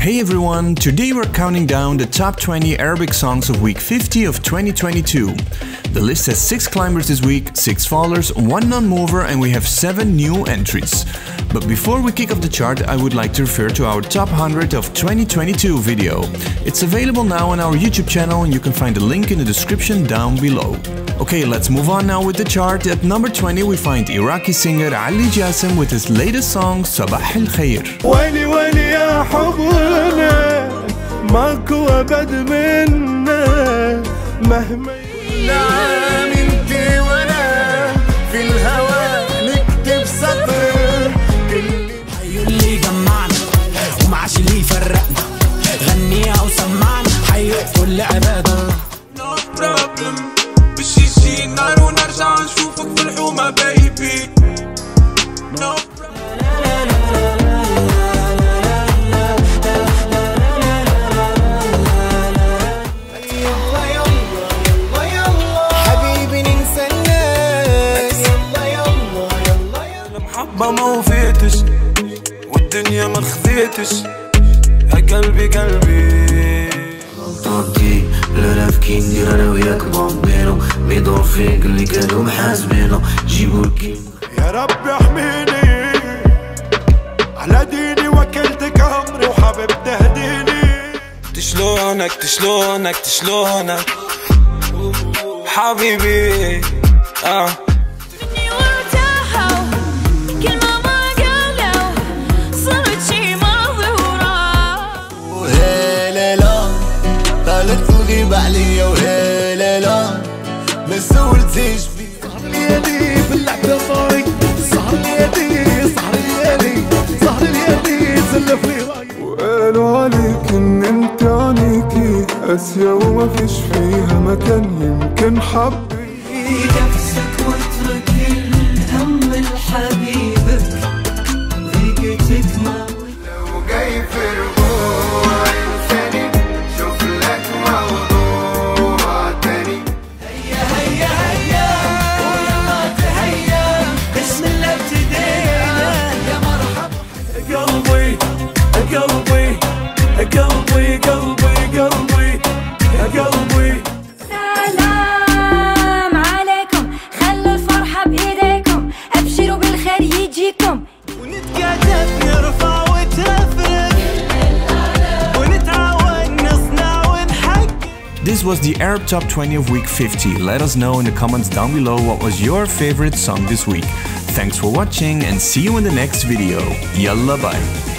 Hey everyone, today we're counting down the top 20 Arabic songs of week 50 of 2022. The list has 6 climbers this week, 6 fallers, 1 non-mover and we have 7 new entries. But before we kick off the chart, I would like to refer to our top 100 of 2022 video. It's available now on our YouTube channel and you can find the link in the description down below. Okay, let's move on now with the chart. At number 20 we find Iraqi singer Ali Jassim with his latest song Sabah al Khair. ويلي ويلي يا حبنا ماكو أبد منا. مهما لا انت وأنا في الهوى نكتب سطر. كل حي اللي جمعنا ومعاش اللي يفرقنا غنيها وسمعنا. حي كل عبادة No ما وفيتش والدنيا ما خذيتش يا قلبي قلبي. طاطي لا نفكي ندير أنا وياك بامبينو بيدور فيك اللي كانوا محاسبينو جيبوا الكيم يا رب احميني. على ديني وكلتك امري وحبيب تهديني. تشلونك تشلونك تشلونك حبيبي آه. تغيب عليا وهلا لا ما سولتيش فيه سهر ليالي سهر ليالي سهر ليالي سهر ليالي لي وقالوا عليك إن أنت اسيا وما فيش فيها مكان يمكن حبي. نفسك واترك الهم لحبيبك قلبي قلبي This was the Arab Top 20 of week 50. Let us know in the comments down below what was your favorite song this week. Thanks for watching and see you in the next video. Yalla bye.